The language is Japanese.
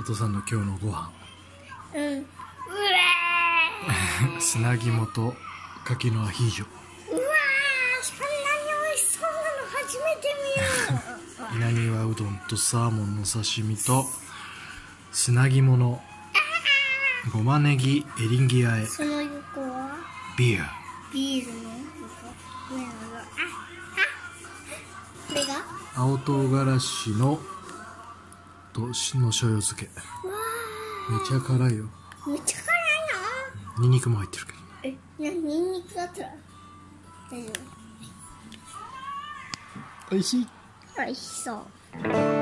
お父さんの今日のご飯。うん。うわ砂肝と柿のアヒー。ジョーうわーそんなに美味しそうなの初めて見る稲庭うどんとサーモンの刺身と砂肝のごまネギエリンギあえ。その横は？ビール。ビールの横。上のああこれが？青唐辛子のとしの醤油漬け。わめちゃ辛いよ。ーめっちゃ辛いニンニクも入ってるけどなえなニンニクだったら。大丈おいしい。夫美味しそう